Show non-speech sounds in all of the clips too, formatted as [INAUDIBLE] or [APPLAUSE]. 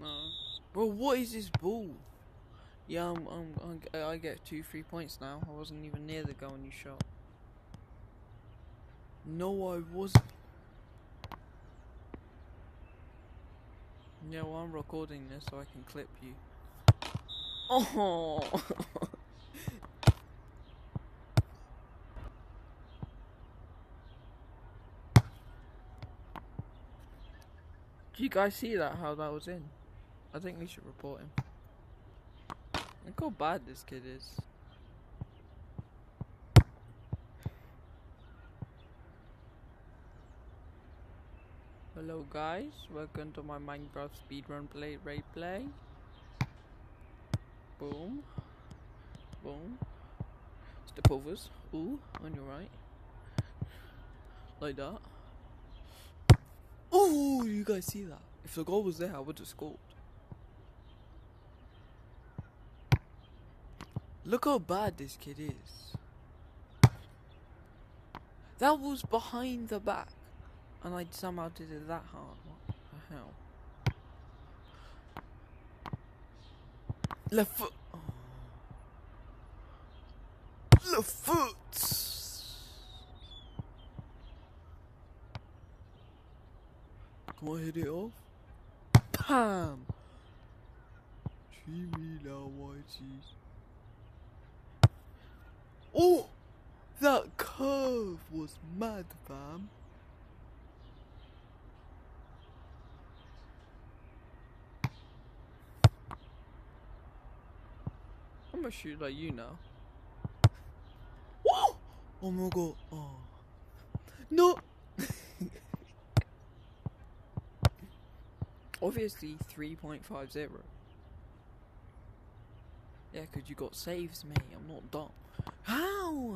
No. Bro, what is this ball? Yeah, I'm, I'm, I'm, I get two, three points now. I wasn't even near the goal when you shot. No, I wasn't. Yeah, well, I'm recording this so I can clip you. Oh! [LAUGHS] Do you guys see that? How that was in? I think we should report him. Look how bad this kid is. Hello guys, welcome to my Minecraft speedrun play replay. play. Boom. Boom. Step overs. Ooh, on your right. Like that. Ooh, you guys see that? If the goal was there, I would have scored. Look how bad this kid is. That was behind the back. And I somehow did it that hard. What the hell? Left foot. Oh. Left foot. Come on, hit it off. Pam. Now, whiteys. Oh, that curve was mad, fam. I'm gonna shoot like you now. Whoa! Oh my god. Oh. No! [LAUGHS] Obviously 3.50. Yeah, because you got saves, mate. I'm not dumb. This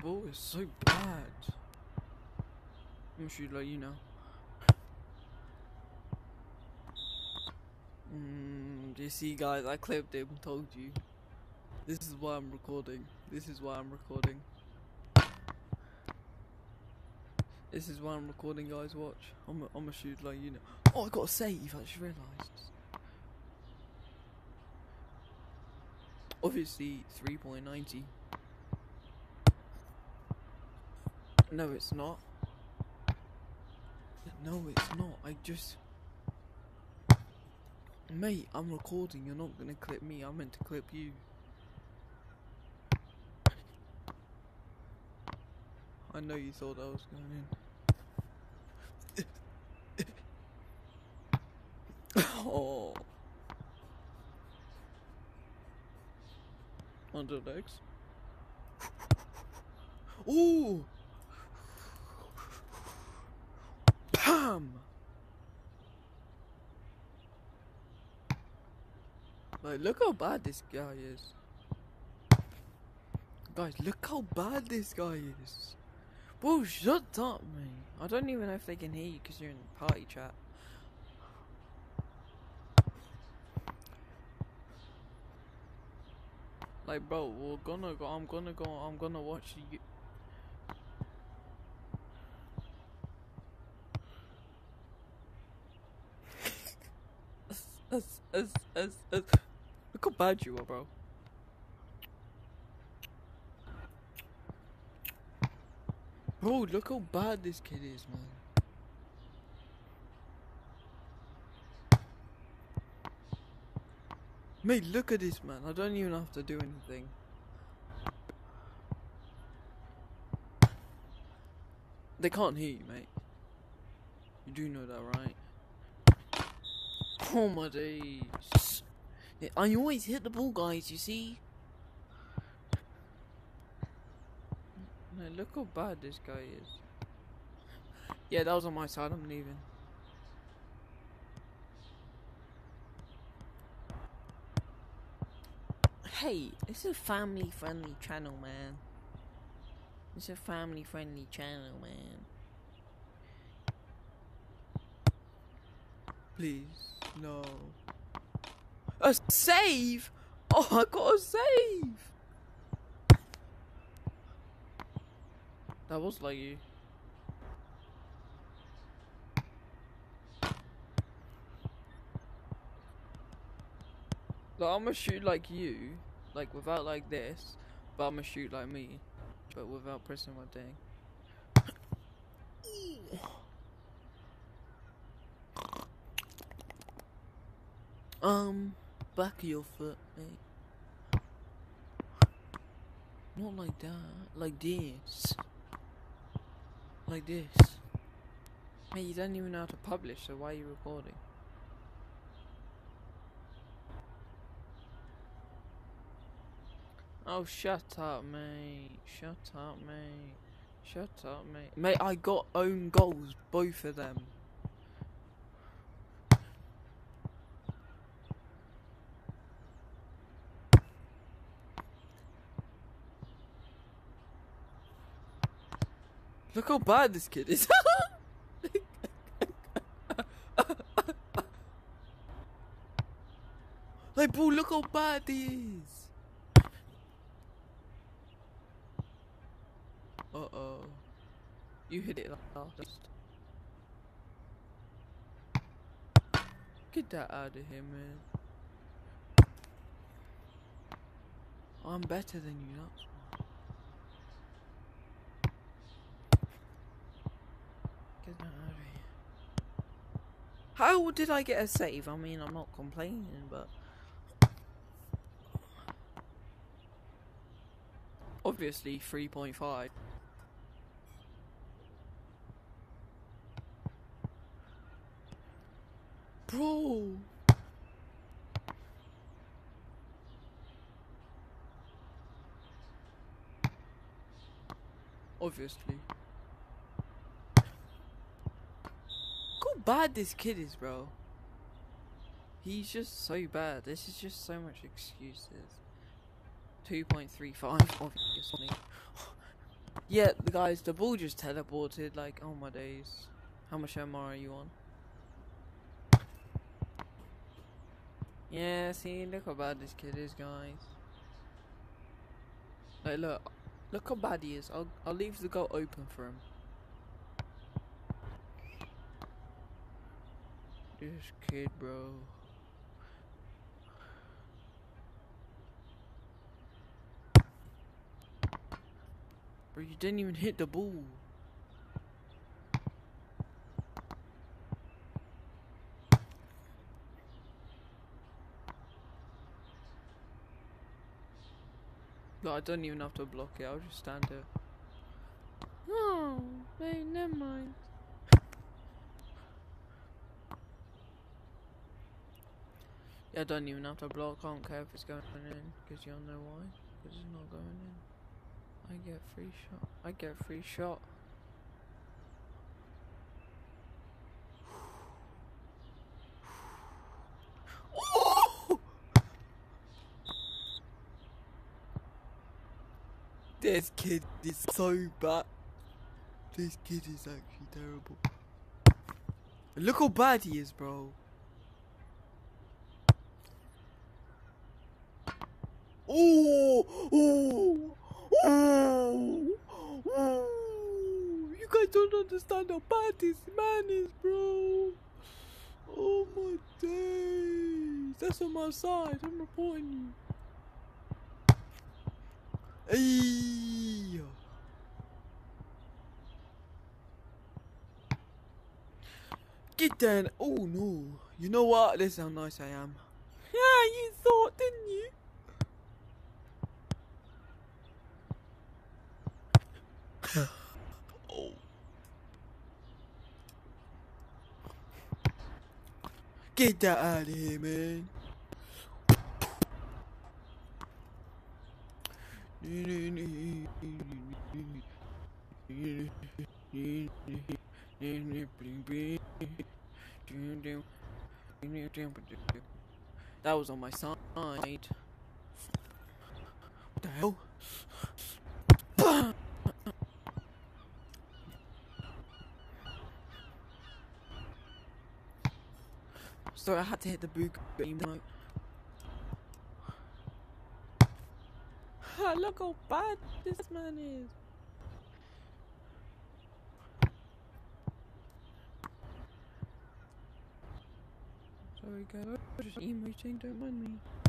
ball is so bad. I'm shoot like you now. Mm, you see, guys, I clipped him, told you. This is why I'm recording. This is why I'm recording. This is why I'm recording, guys. Watch. I'm a, I'm a shoot like you know. Oh, I got a save. I just realised. Obviously, 3.90. No, it's not. No, it's not. I just. Mate, I'm recording. You're not gonna clip me. I meant to clip you. I know you thought I was going in. [LAUGHS] oh. Under legs. Ooh. Pam. Like, look how bad this guy is. Guys, look how bad this guy is. Bro, shut up, man. I don't even know if they can hear you because you're in party chat. Like, bro, we're gonna go. I'm gonna go. I'm gonna watch you. [LAUGHS] Look how bad you are, bro. Bro, look how bad this kid is, man. Mate, look at this, man. I don't even have to do anything. They can't hear you, mate. You do know that, right? Oh my days. I always hit the ball, guys, you see? Man, look how bad this guy is. Yeah, that was on my side. I'm leaving. Hey, this is a family friendly channel, man. It's a family friendly channel, man. Please, no. A save? Oh, I got a save! That was like you. Like, I'm gonna shoot like you, like without like this, but I'm gonna shoot like me, but without pressing my thing. Um, back of your foot, mate. Not like that. Like this. Like this. Hey, you don't even know how to publish, so why are you recording? Oh, shut up, mate. Shut up, mate. Shut up, mate. Mate, I got own goals, both of them. Look how bad this kid is. [LAUGHS] like, bro, look how bad he is. Uh oh. You hit it last. Get that out of here, man. I'm better than you, that's why. Get that out of here. How did I get a save? I mean, I'm not complaining, but. Obviously, 3.5. Bro! Obviously. Look how bad this kid is, bro. He's just so bad. This is just so much excuses. 2.35, obviously. [GASPS] yeah, the guys, the ball just teleported. Like, oh my days. How much MR are you on? Yeah, see, look how bad this kid is, guys. Like, look, look how bad he is. I'll, I'll leave the goal open for him. This kid, bro. Bro, you didn't even hit the ball. No, I don't even have to block it. I'll just stand here. Oh, wait, never mind. I don't even have to block. I don't care if it's going in, because you all know why. Because it's not going in. I get free shot. I get free shot. [GASPS] This kid is so bad. This kid is actually terrible. Look how bad he is, bro. Oh, oh, oh, oh. You guys don't understand how bad this man is, bro. Oh my days. That's on my side. I'm reporting you. Hey. Get down. Oh no. You know what? This is how nice I am. Yeah, you thought, didn't you? Oh. Get that out of here, man. That was on my side. What the hell? Sorry, I had to hit the boog book. Ah, look how bad this man is. Sorry guys, just emoting, don't mind me.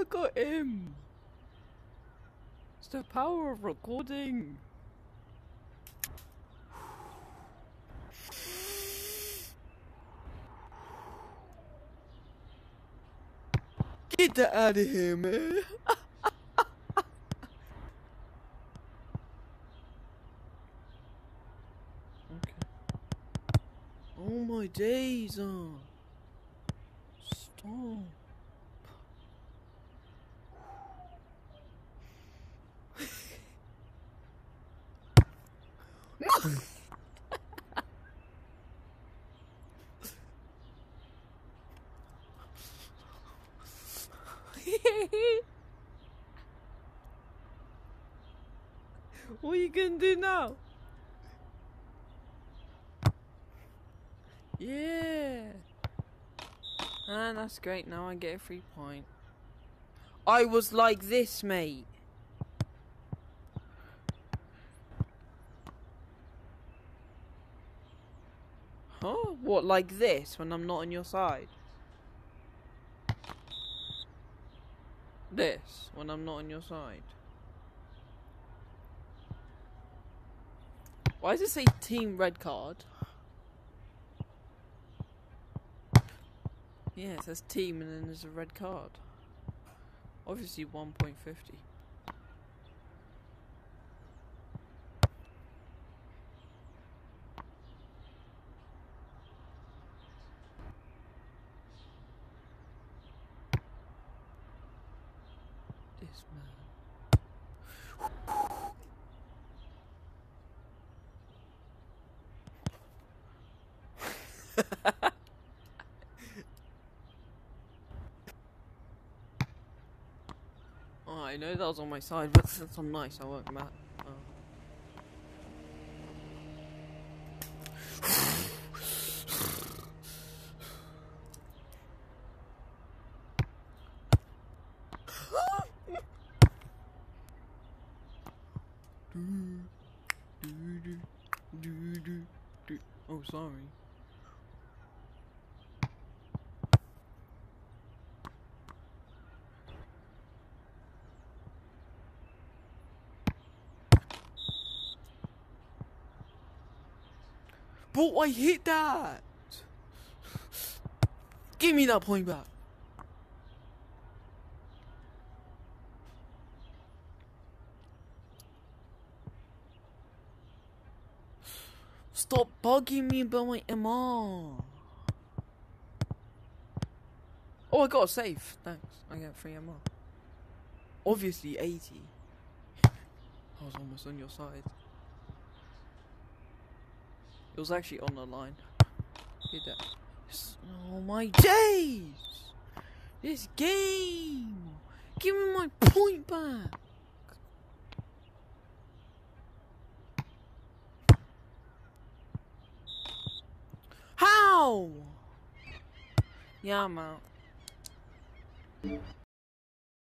Look at him. It's the power of recording. Get that out of here, man. [LAUGHS] okay. Oh my days, uh. Stop. [LAUGHS] what you gonna do now? Yeah. And that's great. Now I get a free point. I was like this, mate. What, like this, when I'm not on your side? This, when I'm not on your side? Why does it say team red card? Yeah, it says team and then there's a red card. Obviously 1.50. This man. [LAUGHS] Oh, I know that was on my side, but [LAUGHS] since I'm nice, I won't mat. Oh, sorry. But I hit that! Give me that point back. Stop bugging me about my MR. Oh, I got a save. Thanks. I got free MR. Obviously 80. I was almost on your side. It was actually on the line. Get that. Oh my days! This game! Give me my point back! I'm out.